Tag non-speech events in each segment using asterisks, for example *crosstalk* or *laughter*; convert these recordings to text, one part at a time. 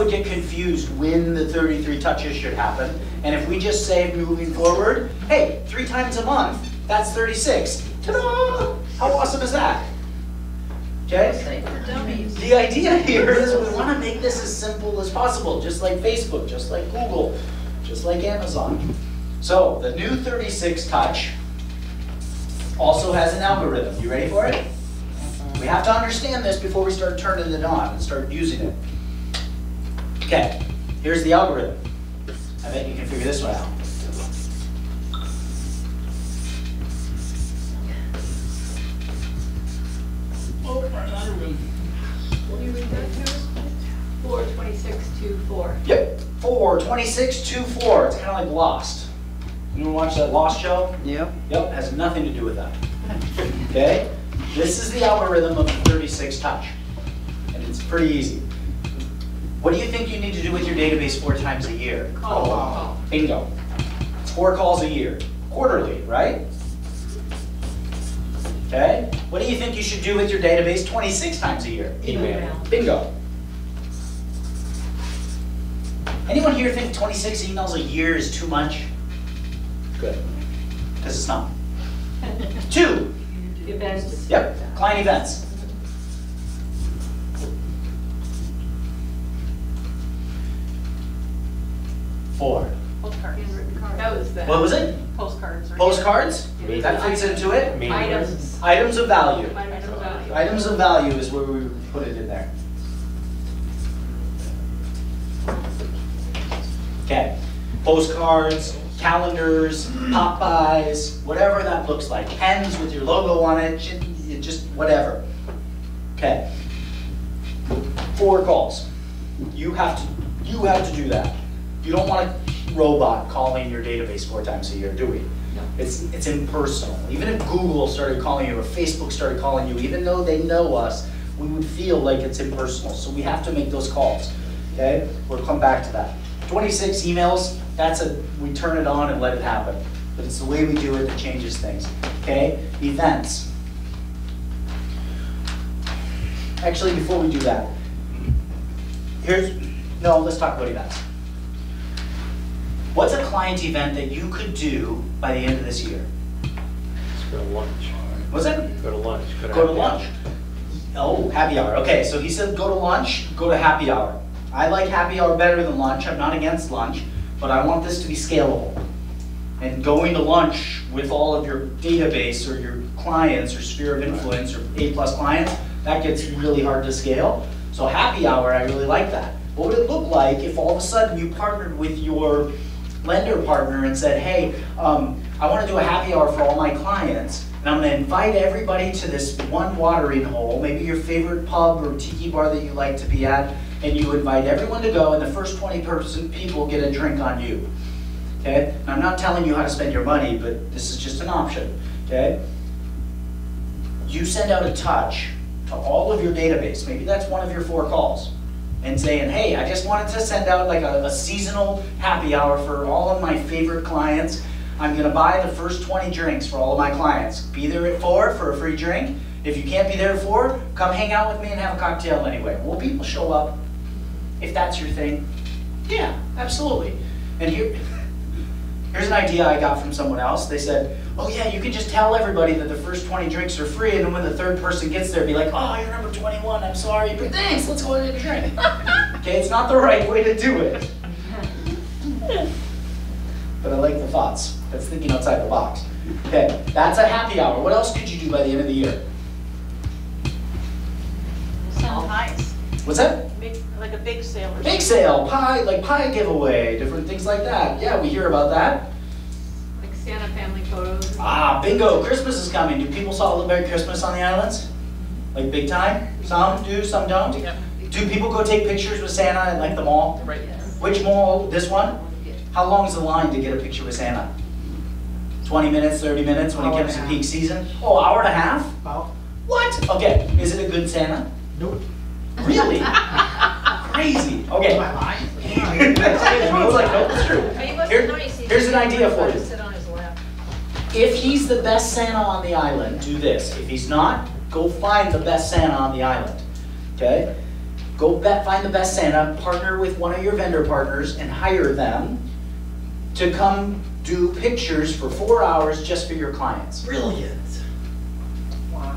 would get confused when the 33 touches should happen. And if we just say moving forward, hey, three times a month, that's 36. Ta-da! How awesome is that? Okay? The idea here is we want to make this as simple as possible, just like Facebook, just like Google, just like Amazon. So the new 36 touch also has an algorithm. You ready for it? We have to understand this before we start turning it on and start using it. Okay, here's the algorithm. I bet you can figure this one out. Oh, another room. Will you read that to us? Four twenty-six two four. Yep, four, twenty-six, two, four. It's kind of like Lost. You ever watch that Lost show? Yep. Yep, has nothing to do with that. Okay? This is the algorithm of the 36 touch. And it's pretty easy. What do you think you need to do with your database four times a year? Call. Bingo. It's four calls a year, quarterly, right? Okay? What do you think you should do with your database 26 times a year? Email. Bingo. Anyone here think 26 emails a year is too much? Good. Because it's not. *laughs* Two, Events. yep, client events. Four. Handwritten card. That was the. What was it? Postcards. right? Postcards? Yeah. That fits into it. Items. Items of value. Items of value. Items of value is where we put it in there. Okay, postcards, calendars, mm. pop-bys, whatever that looks like, pens with your logo on it, just whatever. Okay. Four calls. You have to, you have to do that. You don't want a robot calling your database four times a year, do we? No. It's, it's impersonal. Even if Google started calling you or Facebook started calling you, even though they know us, we would feel like it's impersonal. So we have to make those calls, okay? We'll come back to that. 26 emails, that's a, we turn it on and let it happen. But it's the way we do it that changes things, okay? Events. Actually, before we do that, here's, no, let's talk about events. What's a client event that you could do by the end of this year? Let's go to lunch. Was it? Go to lunch. Go to happy lunch. Oh, happy hour. Okay, so he said go to lunch, go to happy hour. I like happy hour better than lunch. I'm not against lunch, but I want this to be scalable. And going to lunch with all of your database or your clients or sphere of influence or A plus clients, that gets really hard to scale. So happy hour, I really like that. What would it look like if all of a sudden you partnered with your lender partner and said, hey, um, I want to do a happy hour for all my clients, and I'm going to invite everybody to this one watering hole, maybe your favorite pub or tiki bar that you like to be at, and you invite everyone to go, and the first 20 person people get a drink on you. Okay? And I'm not telling you how to spend your money, but this is just an option. Okay? You send out a touch to all of your database, maybe that's one of your four calls, and saying, hey, I just wanted to send out like a, a seasonal happy hour for all of my favorite clients. I'm gonna buy the first 20 drinks for all of my clients. Be there at four for a free drink. If you can't be there at four, come hang out with me and have a cocktail anyway. Will people show up if that's your thing? Yeah, absolutely. And here, *laughs* here's an idea I got from someone else. They said, oh yeah, you can just tell everybody that the first 20 drinks are free, and then when the third person gets there, be like, oh, you're number 21, I'm sorry, but thanks, let's go and get a drink. *laughs* okay, it's not the right way to do it. *laughs* But I like the thoughts. That's thinking outside the box. Okay, that's a happy hour. What else could you do by the end of the year? Sell pies, What's that? big, like a big sale or something. Sale, pie, like pie giveaway, different things like that. Yeah, we hear about that. Like Santa family photos. Ah, bingo, Christmas is coming. Do people celebrate Christmas on the islands? Like big time? Some do, some don't? Yep. Do people go take pictures with Santa at like the mall? Right. Which mall? This one? How long is the line to get a picture with Santa? 20 minutes, 30 minutes when it Hour comes to peak season? Oh, hour and a half? About, What? Okay, is it a good Santa? nope. Really? *laughs* Crazy. Okay. Am I lying? *laughs* I like, nope, it's true. But he wasn't Here- here's an idea for you. If he's the best Santa on the island, do this. If he's not, go find the best Santa on the island. Okay? Go find the best Santa, partner with one of your vendor partners and hire them to come do pictures for four hours just for your clients. Brilliant.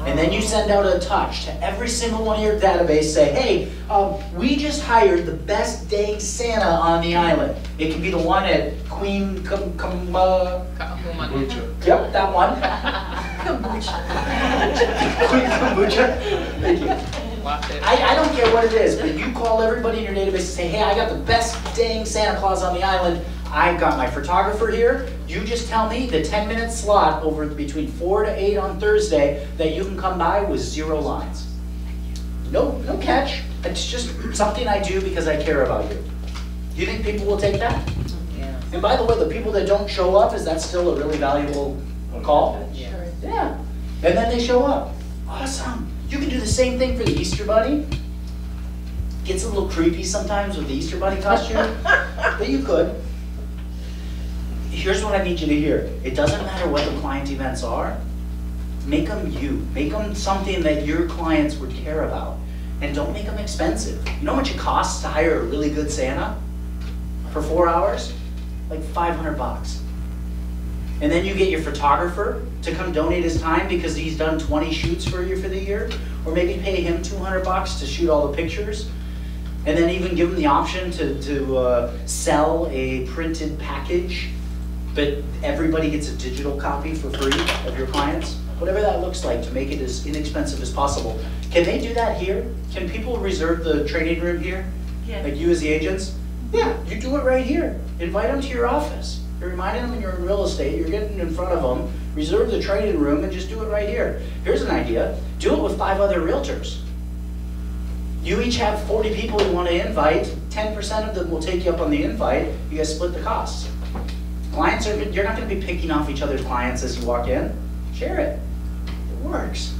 And then you send out a touch to every single one of your database, say, hey, um, we just hired the best dang Santa on the island. It could be the one at Queen Cum, Cum, uh, yep, that one. Queen Kombucha. Thank you. I, I don't care what it is, but you call everybody in your database and say, hey, I got the best dang Santa Claus on the island. I've got my photographer here. You just tell me the ten minute slot over between four to eight on Thursday that you can come by with zero lines. No, no catch. It's just something I do because I care about you. Do you think people will take that? Yeah. And by the way, the people that don't show up, is that still a really valuable call? Yeah. Yeah. And then they show up. Awesome. You can do the same thing for the Easter Bunny. Gets a little creepy sometimes with the Easter Bunny costume, *laughs* but you could. Here's what I need you to hear. It doesn't matter what the client events are. Make them you. Make them something that your clients would care about. And don't make them expensive. You know how much it costs to hire a really good Santa for four hours? Like 500 bucks. And then you get your photographer to come donate his time because he's done 20 shoots for you for the year, or maybe pay him 200 bucks to shoot all the pictures. And then even give him the option to, to uh, sell a printed package, but everybody gets a digital copy for free of your clients. Whatever that looks like to make it as inexpensive as possible. Can they do that here? Can people reserve the training room here? Yeah. Like you as the agents? Yeah, you do it right here. Invite them to your office. You're reminding them you're in real estate, you're getting in front of them, reserve the training room and just do it right here. Here's an idea, do it with five other realtors. You each have 40 people you want to invite, 10% of them will take you up on the invite, you guys split the costs. Clients are, you're not going to be picking off each other's clients as you walk in. Share it. It works.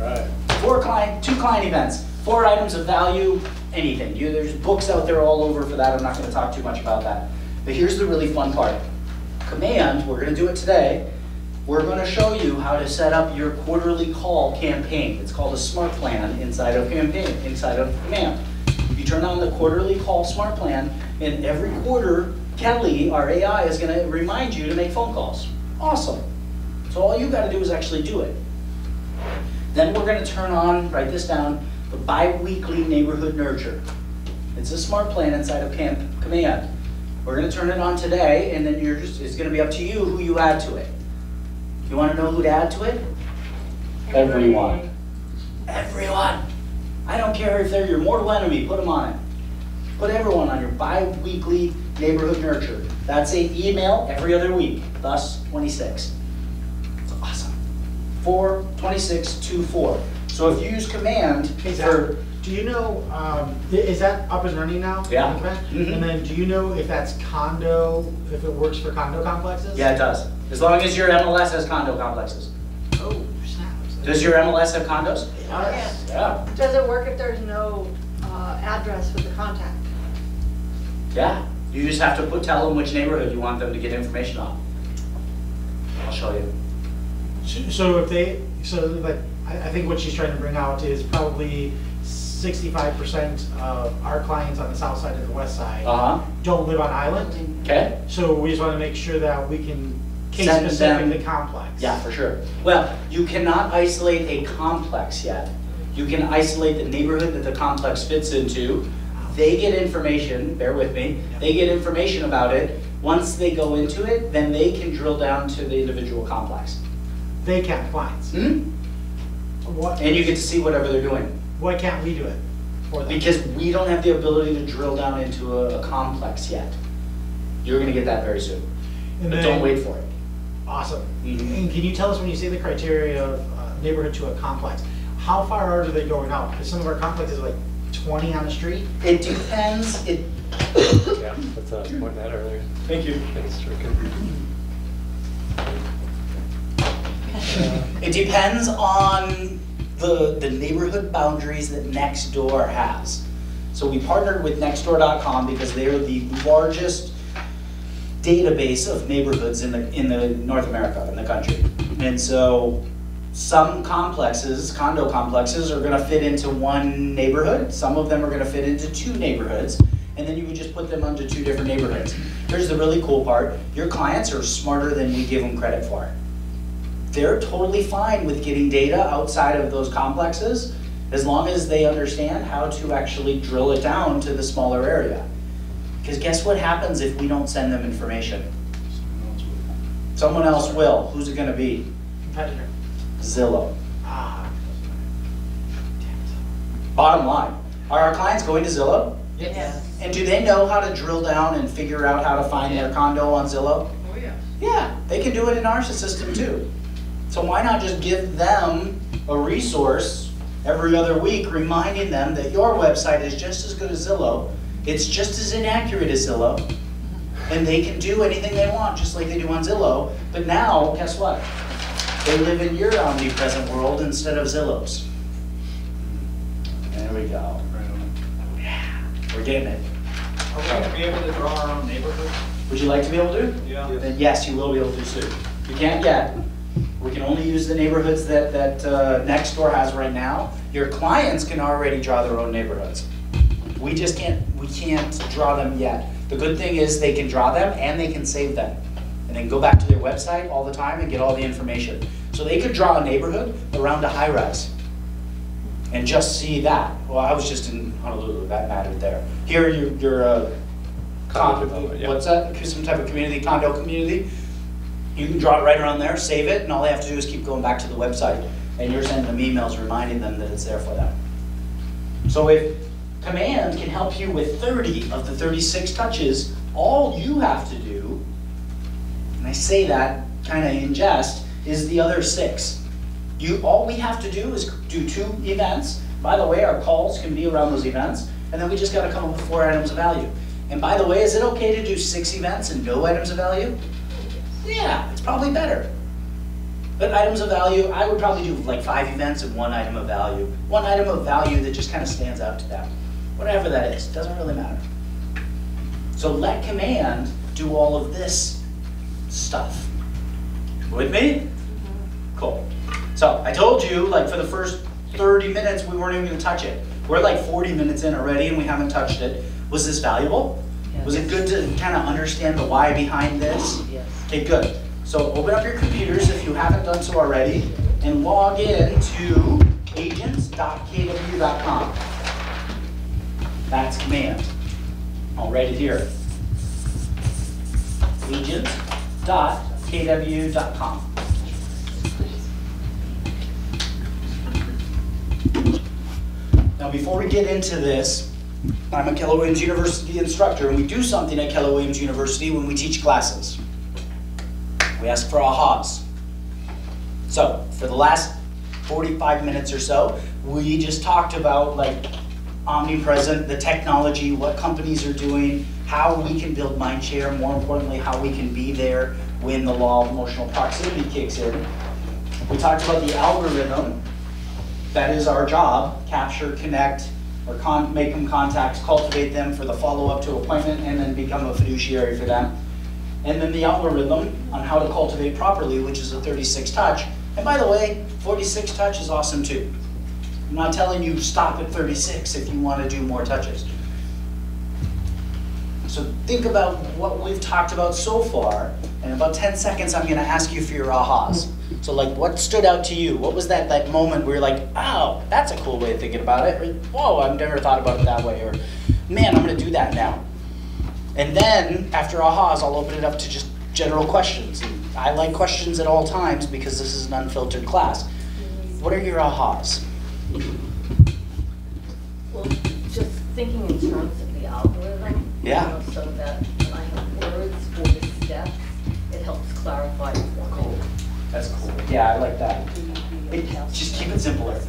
Right. Four client, two client events, four items of value, anything. You, there's books out there all over for that. I'm not gonna talk too much about that. But here's the really fun part. Command, we're gonna do it today. We're gonna show you how to set up your quarterly call campaign. It's called a smart plan inside of campaign, inside of Command. If you turn on the quarterly call smart plan, and every quarter, Kelle, our AI, is gonna remind you to make phone calls. Awesome. So all you've gotta do is actually do it. Then we're gonna turn on, write this down, the bi-weekly neighborhood nurture. It's a smart plan inside of Camp Command. We're gonna turn it on today, and then you're just, it's gonna be up to you who you add to it. You wanna know who to add to it? Everyone. Everyone. I don't care if they're your mortal enemy, put them on it. Put everyone on your bi-weekly neighborhood nurture. That's a email every other week, thus 26. It's awesome. Four, 26, two, four. So if you use command Hey, Zach, for, do you know, um, i- is that up and running now? Yeah. Okay. Mhm. And then do you know if that's condo, if it works for condo complexes? yeah, it does. As long as your MLS has condo complexes. Oh, snaps. Does your MLS have condos? Yes. Yeah. Does it work if there's no uh, address with the contact? Yeah. You just have to put, tell them which neighborhood you want them to get information on. I'll show you. So- So if they, so like, I, I think what she's trying to bring out is probably sixty-five percent of our clients on the south side and the west side Uh-huh. don't live on island. Okay? So we just wanna make sure that we can case Send specific them- the complex. Yeah, for sure. Well, you cannot isolate a complex yet. You can isolate the neighborhood that the complex fits into. They get information, bear with me, they get information about it. Once they go into it, then they can drill down to the individual complex. They can't, clients. Hmm? What, And you get to see whatever they're doing. why can't we do it? Because we don't have the ability to drill down into a, a complex yet. You're gonna get that very soon. And But then- don't wait for it. Awesome. Mhm. And can you tell us when you say the criteria of uh, neighborhood to a complex, how far out are they going out? Because some of our complexes are like twenty on the street. It depends, it, Yeah, that's, I was pointing out earlier. thank you. Thanks, Rick. Uh, it depends on the, the neighborhood boundaries that Nextdoor has. So we partnered with Nextdoor.com because they're the largest database of neighborhoods in the, in the North America, in the country. And so Some complexes, condo complexes, are gonna fit into one neighborhood, some of them are gonna fit into two neighborhoods, and then you would just put them under two different neighborhoods. Here's the really cool part, your clients are smarter than we give them credit for. They're totally fine with getting data outside of those complexes, as long as they understand how to actually drill it down to the smaller area. Because guess what happens if we don't send them information? Someone else will. Who's it gonna be? Competitor. Zillow. Ah. Bottom line, are our clients going to Zillow? Yes. And do they know how to drill down and figure out how to find their condo on Zillow? Oh, yeah. Yeah, they can do it in our system too. So why not just give them a resource every other week reminding them that your website is just as good as Zillow, it's just as inaccurate as Zillow, and they can do anything they want, just like they do on Zillow. But now, guess what? They live in your omnipresent world instead of Zillow's. There we go. Yeah, We're getting it. Are we gonna be able to draw our own neighborhood? Would you like to be able to? Yeah. Then yes, you will be able to soon. You can't yet. We can only use the neighborhoods that, that uh, Nextdoor has right now. Your clients can already draw their own neighborhoods. We just can't, we can't draw them yet. The good thing is they can draw them and they can save them. And then go back to their website all the time and get all the information. So they could draw a neighborhood around a high rise and just see that. Well, I was just in Honolulu, that mattered there. Here, you- you're a Condo condo, yeah. what's that, some type of community, condo community? You can draw it right around there, save it, and all they have to do is keep going back to the website. And you're sending them emails reminding them that it's there for them. So if Command can help you with 30 of the 36 touches, all you have to do, I say that kind of in jest, is the other six. You, all we have to do is do two events. By the way, our calls can be around those events, and then we just gotta come up with four items of value. And by the way, is it okay to do six events and no items of value? Yeah, it's probably better. But items of value, I would probably do like five events and one item of value. One item of value that just kind of stands out to them. Whatever that is, doesn't really matter. So let command do all of this stuff. With me? Cool. So I told you, like for the first 30 minutes, we weren't even gonna touch it. We're like 40 minutes in already and we haven't touched it. Was this valuable? Was it good to kind of understand the why behind this? Yes. Okay, good. So open up your computers if you haven't done so already and log in to agents.kw.com. That's command. I'll write it here. agents.kw.com. Now, before we get into this, I'm a Keller Williams University instructor, and we do something at Keller Williams University when we teach classes. We ask for ahas. So, for the last 45 minutes or so, we just talked about like omnipresent, the technology, what companies are doing, how we can build mind share, more importantly, how we can be there when the law of emotional proximity kicks in. We talked about the algorithm that is our job, capture, connect, or con, make them contacts, cultivate them for the follow-up to appointment, and then become a fiduciary for them. And then the algorithm on how to cultivate properly, which is a 36 touch. And by the way, 46 touch is awesome too. I'm not telling you stop at 36 if you want to do more touches. So think about what we've talked about so far. In about 10 seconds, I'm going to ask you for your ahas. So like, what stood out to you? What was that, that moment where you're like, oh, that's a cool way of thinking about it? Or, whoa, I've never thought about it that way. Or, man, I'm going to do that now. And then, after ahas, I'll open it up to just general questions. And I like questions at all times because this is an unfiltered class. What are your ahas? Well, just thinking in terms of the algorithm. you Yeah. know, So that when I have words for the steps, it helps clarify for Cool. me. That's cool. Yeah, I like that. It, just keep it simpler.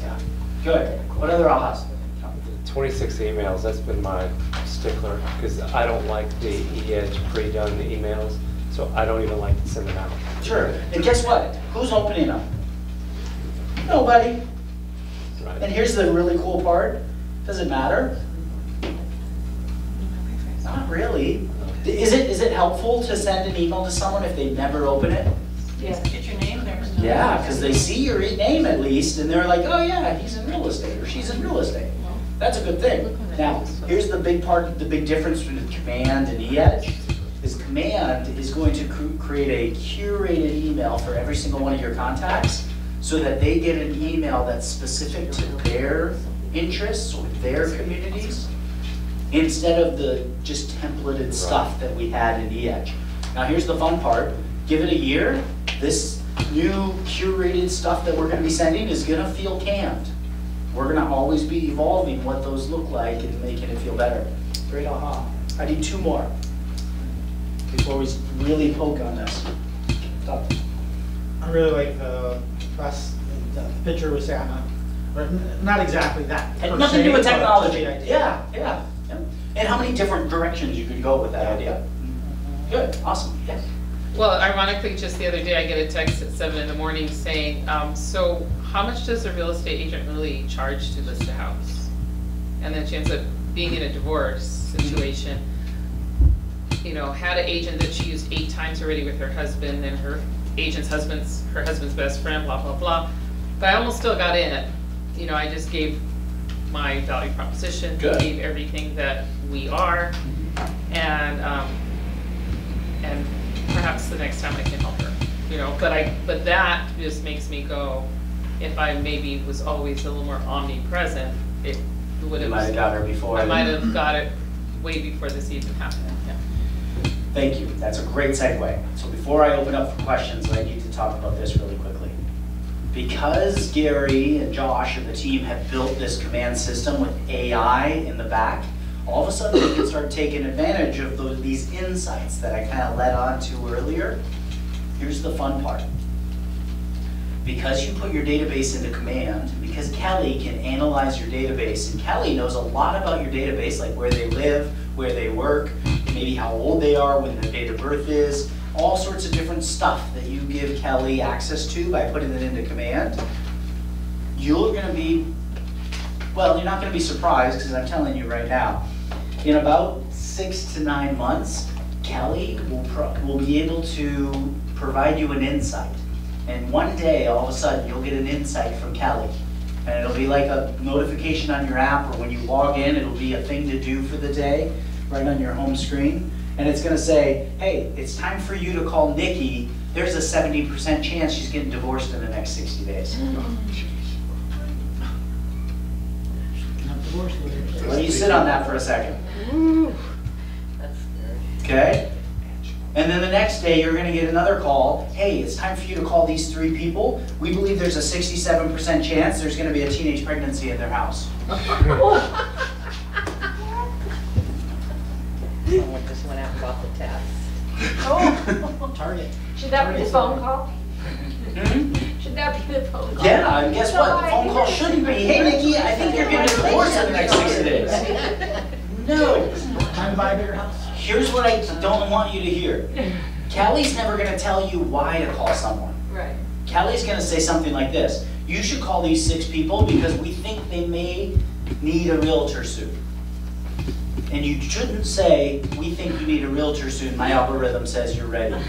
Yeah. Good. What other ahas? 26 emails, that's been my stickler, because I don't like the eEdge pre-done emails, so I don't even like to send them out. Sure. And guess what? Who's opening them? Nobody. Right. And here's the really cool part. Does it matter? Not really. Is it, is it helpful to send an email to someone if they never open it? Yes, get your name there. Yeah, because they see your name at least, and they're like, oh yeah, he's in real estate, or she's in real estate. That's a good thing. Now, here's the big part, the big difference between command and eEdge. Is command is going to create a curated email for every single one of your contacts, so that they get an email that's specific to their interests or their communities, instead of the just templated stuff that we had in eEdge. Now, here's the fun part, give it a year, this new curated stuff that we're gonna be sending is gonna feel canned. We're gonna always be evolving what those look like and making it feel better. Great aha. I need two more. Before we really poke on this. Stop. I really like the press, the picture with Santa, or not exactly that. Had nothing to do with technology. the idea. Yeah, yeah. And how many different directions you could go with that idea. Good, awesome, yes. Well, ironically, just the other day, I get a text at seven in the morning saying, um, so how much does a real estate agent really charge to list a house? And then she ends up being in a divorce situation. You know, had an agent that she used eight times already with her husband and her agent's husband's, her husband's best friend, blah, blah, blah. But I almost still got in. You know, I just gave my value proposition, Good. gave everything that we are. And, um, and perhaps the next time I can help her, you know, but I, but that just makes me go, if I maybe was always a little more omnipresent, it would have. might have got her before. I might have *clears throat* got it way before this even happened, yeah. Thank you, that's a great segue. So before I open up for questions, I need to talk about this really quickly. Because Gary and Josh and the team have built this command system with AI in the back, all of a sudden we can start taking advantage of those, these insights that I kind of led on to earlier. Here's the fun part. Because you put your database into command, because Kelle can analyze your database, and Kelle knows a lot about your database, like where they live, where they work, maybe how old they are, when their date of birth is, all sorts of different stuff that you give Kelle access to by putting it into command. You're gonna be, well, you're not gonna be surprised, because I'm telling you right now, in about six to nine months, Kelle will, will be able to provide you an insight. And one day, all of a sudden, you'll get an insight from Kelle. And it'll be like a notification on your app, or when you log in, it'll be a thing to do for the day, right on your home screen. And it's gonna say, hey, it's time for you to call Nikki. There's a seventy percent chance she's getting divorced in the next sixty days. Mm. Not divorced. Let you sit on that for a second. Okay? And then the next day, you're gonna get another call, hey, it's time for you to call these three people. We believe there's a sixty-seven percent chance there's gonna be a teenage pregnancy in their house. *laughs* *laughs* just went out and bought the test. Oh, *laughs* Target. should that be the phone call? Hmm? Should that be the phone call? Yeah, and guess what? The phone call shouldn't be, hey, Nikki, I think you're getting divorced in the next sixty days. *laughs* No. Time to buy a bigger house. Here's what I don't want you to hear. Kelle's never gonna tell you why to call someone. Right. Kelle's gonna say something like this, you should call these six people because we think they may need a realtor soon. And you shouldn't say, we think you need a realtor soon, my algorithm says you're ready. *laughs*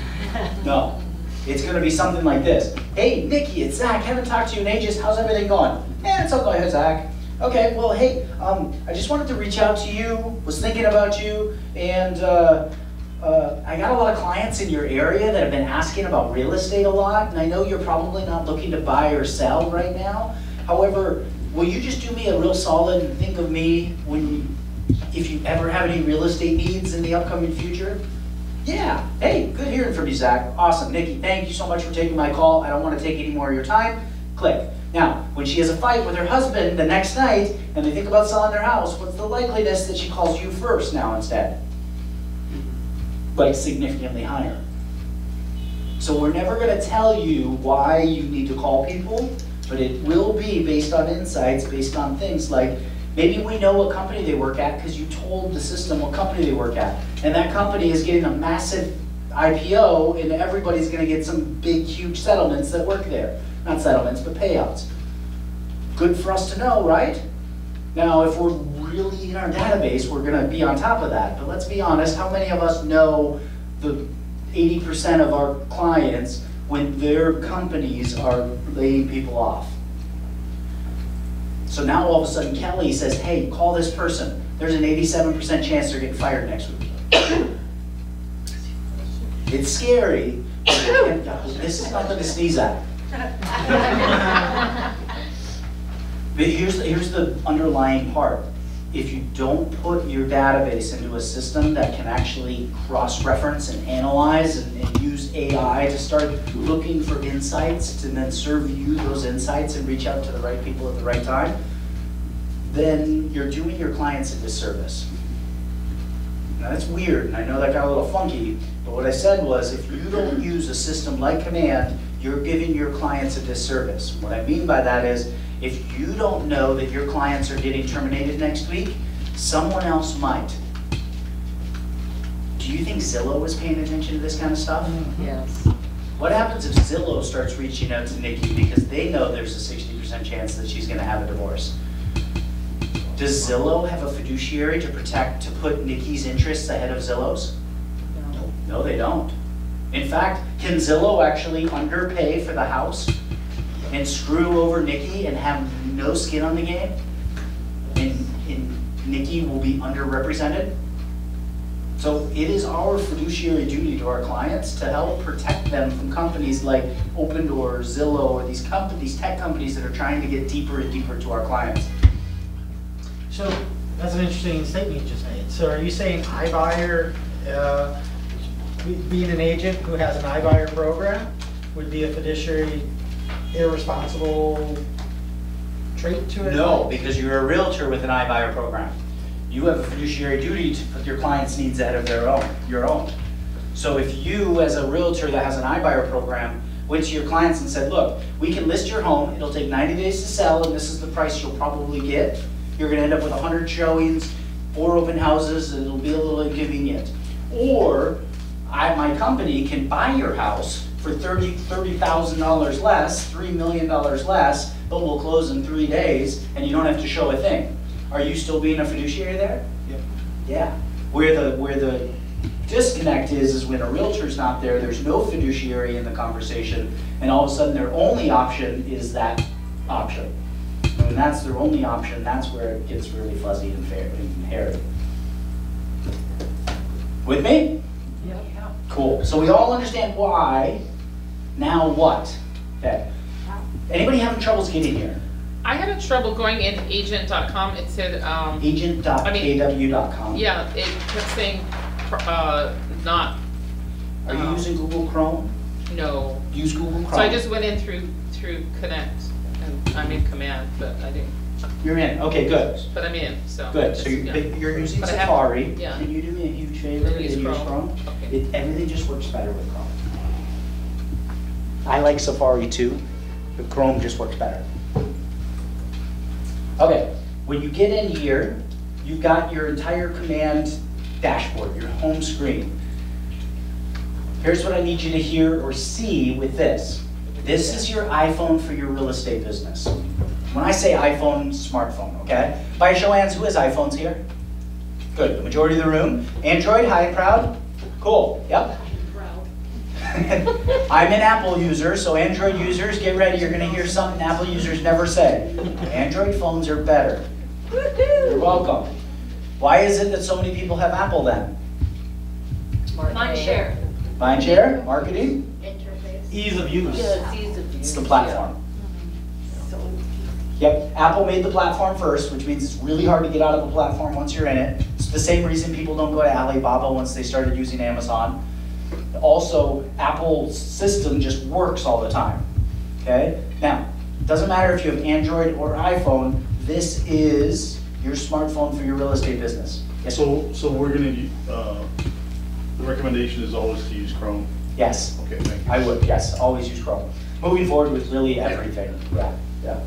No, it's gonna be something like this. Hey, Nikki, it's Zach, haven't talked to you in ages, how's everything going? Eh, it's all going, Zach. Okay, well, hey, um, I just wanted to reach out to you, was thinking about you, and, uh, uh, I got a lot of clients in your area that have been asking about real estate a lot, and I know you're probably not looking to buy or sell right now. However, will you just do me a real solid and think of me when, if you ever have any real estate needs in the upcoming future? Yeah, hey, good hearing from you, Zach. Awesome, Nikki, thank you so much for taking my call. I don't want to take any more of your time. Click. Now, when she has a fight with her husband the next night and they think about selling their house, what's the likeliness that she calls you first now instead? Like significantly higher. So we're never gonna tell you why you need to call people, but it will be based on insights, based on things like, maybe we know what company they work at because you told the system what company they work at. And that company is getting a massive IPO and everybody's gonna get some big, huge settlements that work there. Not settlements, but payouts. Good for us to know, right? Now, if we're really in our database, we're gonna be on top of that, but let's be honest, how many of us know the eighty percent of our clients when their companies are laying people off. So now all of a sudden Kelle says, hey, call this person. There's an eighty-seven percent chance they're getting fired next week. It's scary. This is nothing to sneeze at. But here's, here's the underlying part. If you don't put your database into a system that can actually cross-reference and analyze and, and use AI to start looking for insights to then serve you those insights and reach out to the right people at the right time, then you're doing your clients a disservice. Now, that's weird, and I know that got a little funky, but what I said was, if you don't mm-hmm. use a system like Command, you're giving your clients a disservice. What I mean by that is, if you don't know that your clients are getting terminated next week, someone else might. Do you think Zillow is paying attention to this kind of stuff? Mm-hmm. Yes. What happens if Zillow starts reaching out to Nikki because they know there's a sixty percent chance that she's gonna have a divorce? Does Zillow have a fiduciary to protect, to put Nikki's interests ahead of Zillow's? No. No, they don't. In fact, can Zillow actually underpay for the house and screw over Nikki and have no skin on the game? And, and Nikki will be underrepresented? So it is our fiduciary duty to our clients to help protect them from companies like Opendoor, Zillow, or these companies, tech companies that are trying to get deeper and deeper to our clients. So, that's an interesting statement you just made. So are you saying iBuyer, uh, being an agent who has an iBuyer program would be a fiduciary irresponsible trait to it? No, because you're a realtor with an iBuyer program. You have a fiduciary duty to put your clients' needs ahead of their own, your own. So if you, as a realtor that has an iBuyer program, went to your clients and said, look, we can list your home, it'll take ninety days to sell, and this is the price you'll probably get. You're gonna end up with hundred showings, four open houses, and it'll be a little inconvenient. Or, I, my company can buy your house for thirty, thirty thousand dollars less, three million dollars less, but we'll close in three days, and you don't have to show a thing. Are you still being a fiduciary there? Yep. Yeah. Where the, where the disconnect is, is when a realtor's not there, there's no fiduciary in the conversation, and all of a sudden their only option is that option. And that's their only option, that's where it gets really fuzzy and fair and hairy. With me? Yep. Cool. So we all understand why. Now what? Okay. Anybody having troubles getting here? I had a trouble going in agent.com, it said, um, Agent.kw.com. yeah, it kept saying, uh, not, Are you Um, using Google Chrome? no. Use Google Chrome. So I just went in through, through Connect, and I'm in Command, but I didn't, You're in. Okay, good. but I'm in, so. Good. So you're, yeah. but you're using But I have- Safari. yeah. Can you do me a huge favor and Use use Chrome. Chrome? Okay. It, everything just works better with Chrome. I like Safari too, but Chrome just works better. Okay, when you get in here, you've got your entire command dashboard, your home screen. Here's what I need you to hear or see with this. This is your iPhone for your real estate business. When I say iPhone, smartphone, okay? By a show of hands, who has iPhones here? Good, the majority of the room. Android, high and proud? Cool, yep. *laughs* I'm an Apple user, so Android users, get ready, you're gonna hear something Apple users never say. Android phones are better. You're welcome. Why is it that so many people have Apple then? Mind share. Mindshare, marketing, Interface. Ease of use. Yeah, it's easy to use. it's the platform. So Yep, Apple made the platform first, which means it's really hard to get out of a platform once you're in it. It's the same reason people don't go to Alibaba once they started using Amazon. Also, Apple's system just works all the time, okay? Now, it doesn't matter if you have Android or iPhone, this is your smartphone for your real estate business. Yes. So, so we're gonna, uh, the recommendation is always to use Chrome? Yes, Okay, thank you. I would, yes, always use Chrome. Moving forward with really everything, yeah, yeah.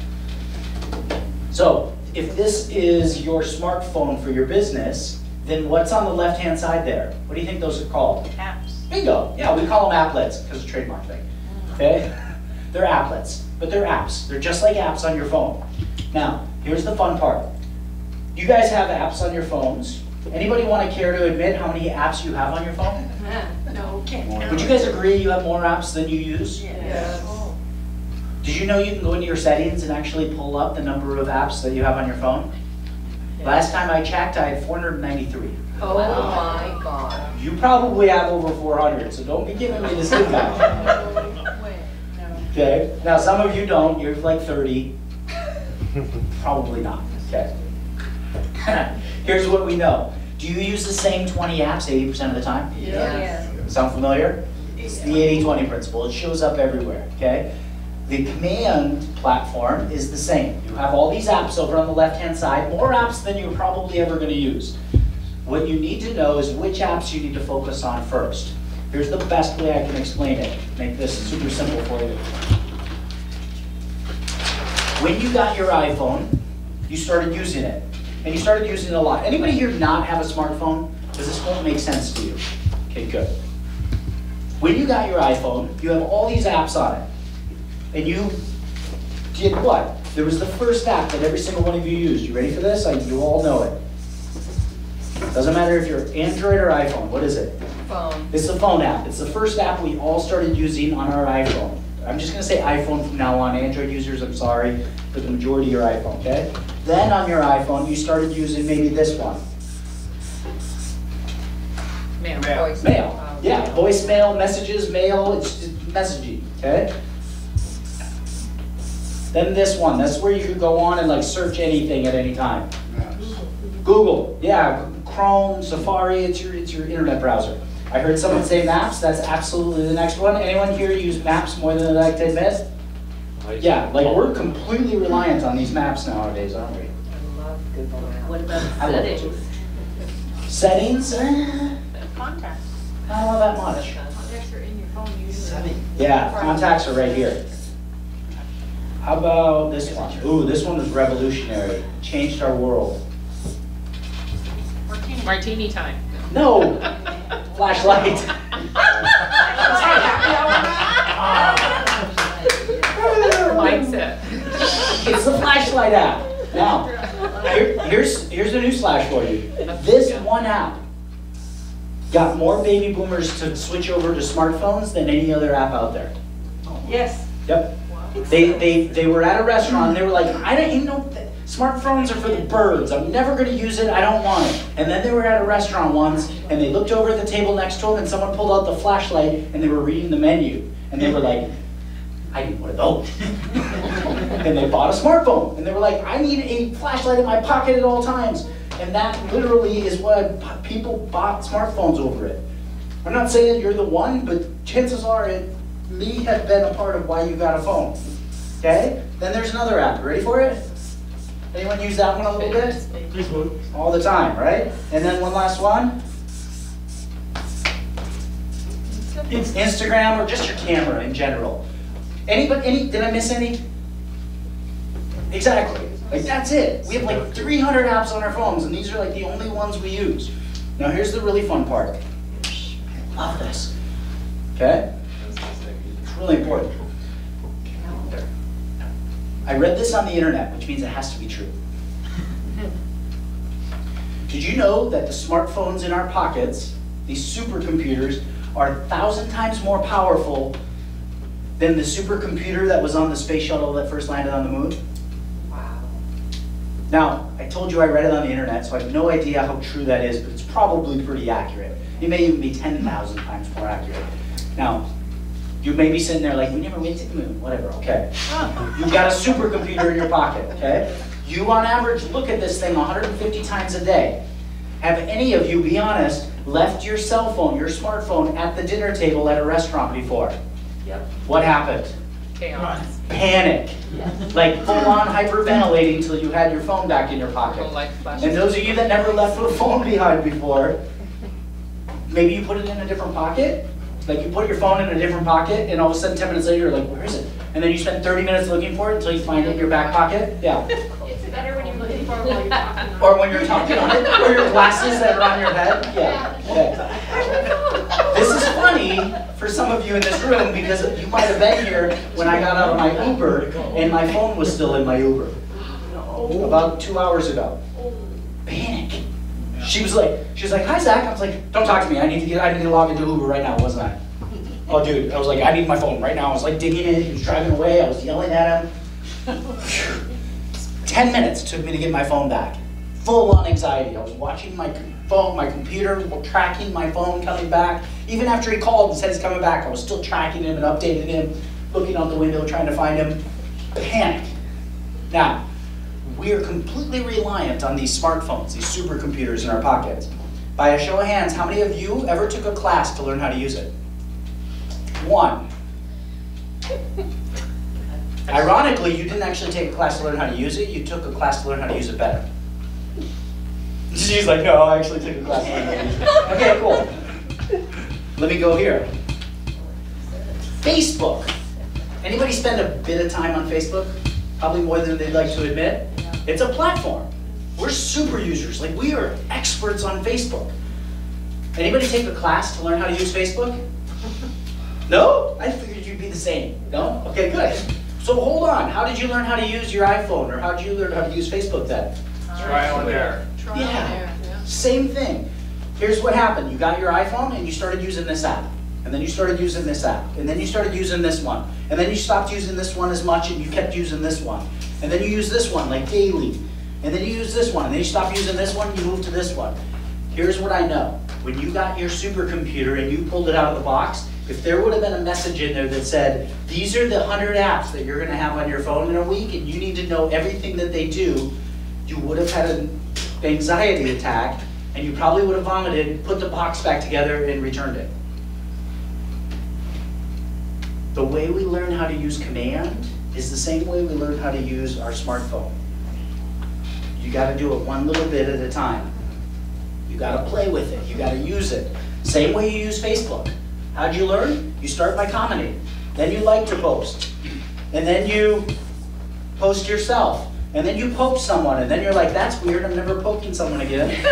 So, if this is your smartphone for your business, then what's on the left-hand side there? What do you think those are called? Apps. Bingo, yeah, we call them applets, because it's a trademark thing, mm-hmm. okay? *laughs* They're applets, but they're apps, they're just like apps on your phone. Now, here's the fun part. You guys have apps on your phones, Anybody want to care to admit how many apps you have on your phone? *laughs* No, can't. Would you guys agree you have more apps than you use? Yes. Did you know you can go into your settings and actually pull up the number of apps that you have on your phone? Last time I checked, I had 493. Oh my God. You probably have over 400, so don't be giving me this look back. Okay, now some of you don't, you're like 30. *laughs* Probably not, okay. *laughs* Here's what we know. Do you use the same 20 apps 80% of the time? Yes. Sound familiar? It's the 80-20 principle, it shows up everywhere, okay? The command platform is the same. You have all these apps over on the left-hand side, more apps than you're probably ever gonna use. What you need to know is which apps you need to focus on first. Here's the best way I can explain it, make this super simple for you. When you got your iPhone, you started using it, and you started using it a lot. Anybody here not have a smartphone? Does this won't make sense to you. Okay, good. When you got your iPhone, you have all these apps on it. And you did what? There was the first app that every single one of you used. You ready for this? Like, you all know it. Doesn't matter if you're Android or iPhone, what is it? Phone. It's the phone app. It's the first app we all started using on our iPhone. I'm just gonna say iPhone from now on. Android users, I'm sorry, but the majority are iPhone, okay? Then on your iPhone, you started using maybe this one. Mail. Voice. Mail. Oh, yeah, voicemail, messages, mail, it's just messaging, okay? Then this one, that's where you could go on and like search anything at any time. Google, yeah, Chrome, Safari, it's your, it's your internet browser. I heard someone say Maps, that's absolutely the next one. Anyone here use Maps more than they like to admit? I- Yeah, like we're completely reliant on these maps nowadays, aren't we? I love Google Maps. What about I love it settings? Settings, eh, Contacts. I don't know that much. Contacts are in your phone usually. Yeah, contacts are right here. How about this one? Ooh, this one was revolutionary, changed our world. Martini. Martini time. No, *laughs* flashlight. *laughs* Mindset. *laughs* It's the flashlight app. Now, here- here's, here's a newsflash for you. This one app got more baby boomers to switch over to smartphones than any other app out there. Yes. Yep. They, they, they were at a restaurant and they were like, I don't even know, th- smartphones are for the birds. I'm never gonna use it, I don't want it. And then they were at a restaurant once and they looked over at the table next to them and someone pulled out the flashlight and they were reading the menu. And they were like, I need one of those. *laughs* And they bought a smartphone and they were like, I need a flashlight in my pocket at all times. And that literally is what people bought smartphones over it. I'm not saying you're the one, but chances are it may have been a part of why you got a phone. Okay? Then there's another app. Ready for it? Anyone use that one a little bit? Facebook. All the time, right? And then one last one. It's Instagram or just your camera in general. Anybody, any, did I miss any? Exactly. Like, that's it. We have like 300 apps on our phones, and these are like the only ones we use. Now, here's the really fun part. I love this. Okay? It's really important. I read this on the internet, which means it has to be true. Did you know that the smartphones in our pockets, these supercomputers, are a thousand times more powerful than the supercomputer that was on the space shuttle that first landed on the moon? Wow. Now, I told you I read it on the internet, so I have no idea how true that is, but it's probably pretty accurate. It may even be 10,000 times more accurate. Now, you may be sitting there like, we never went to the moon, whatever, okay. You've got a supercomputer in your pocket, okay? You, on average, look at this thing 150 times a day. Have any of you, be honest, left your cell phone, your smartphone, at the dinner table at a restaurant before? Yep. What happened? Chaos. Panic. Like full-on hyperventilating until you had your phone back in your pocket. Don't like flash. And those of you that never left a phone behind before, maybe you put it in a different pocket. Like you put your phone in a different pocket, and all of a sudden, 10 minutes later, you're like, where is it? And then you spend 30 minutes looking for it until you find it in your back pocket. Yeah. *laughs* It's better when you're looking for it while you're talking. on Or when you're talking on it, or your glasses that are on your head. Yeah. Okay. *laughs* This is funny for some of you in this room because you might have been here when I got out of my Uber and my phone was still in my Uber. About two hours ago. Panic. She was like, she was like, hi Zach. I was like, don't talk to me. I need to get, I need to log into Uber right now, wasn't I? Oh, dude, I was like, I need my phone right now. I was like digging in. He was driving away. I was yelling at him. Ten minutes took me to get my phone back. Full on anxiety. I was watching my phone, my computer, tracking my phone coming back. Even after he called and said he's coming back, I was still tracking him and updating him, looking out the window, trying to find him. Panic. Now, we are completely reliant on these smartphones, these supercomputers in our pockets. By a show of hands, how many of you ever took a class to learn how to use it? One. *laughs* Ironically, you didn't actually take a class to learn how to use it, you took a class to learn how to use it better. She's like, no, I actually took a class to learn how to use it. Okay, cool. Let me go here. Facebook. Anybody spend a bit of time on Facebook? Probably more than they'd like to admit. It's a platform. We're super users, like we are experts on Facebook. Anybody take a class to learn how to use Facebook? *laughs* No? I figured you'd be the same. No? Okay, good. So hold on, how did you learn how to use your iPhone, or how did you learn how to use Facebook then? Trial and error. Trial Yeah. yeah. Same thing. Here's what happened. You got your iPhone and you started using this app. And then you started using this app. And then you started using this one. And then you stopped using this one as much and you kept using this one. And then you use this one like daily. And then you use this one. And then you stop using this one and you move to this one. Here's what I know. When you got your supercomputer and you pulled it out of the box, if there would have been a message in there that said, these are the 100 apps that you're going to have on your phone in a week and you need to know everything that they do, you would have had an anxiety attack and you probably would have vomited, put the box back together and returned it. The way we learn how to use command is the same way we learn how to use our smartphone. You gotta do it one little bit at a time. You gotta play with it, you gotta use it. Same way you use Facebook. How'd you learn? You start by commenting, then you like to post, and then you post yourself, and then you poke someone, and then you're like, that's weird, I'm never poking someone again. *laughs*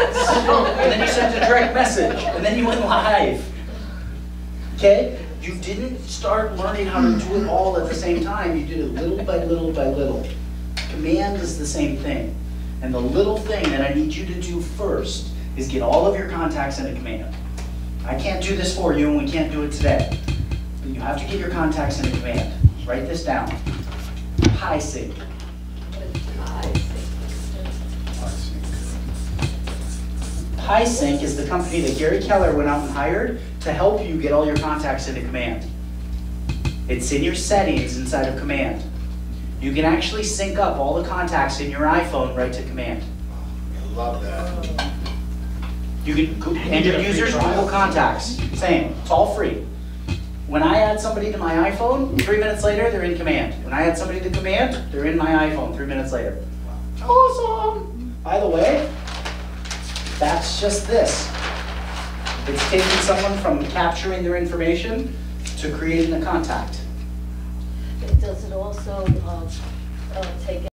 And then you sent a direct message, and then you went live. Okay? You didn't start learning how to do it all at the same time, you did it little by little by little. Command is the same thing. And the little thing that I need you to do first is get all of your contacts into command. I can't do this for you, and we can't do it today. But you have to get your contacts into command. Write this down. HiSync. HiSync is the company that Gary Keller went out and hired to help you get all your contacts into command. It's in your settings inside of command. You can actually sync up all the contacts in your iPhone right to command. I love that. You can, go- and your users, Google Contacts, same, it's all free. When I add somebody to my iPhone, three minutes later, they're in command. When I add somebody to command, they're in my iPhone, three minutes later. Awesome! By the way, that's just this. It's taking someone from capturing their information to creating a contact. Does it also, um, uh, take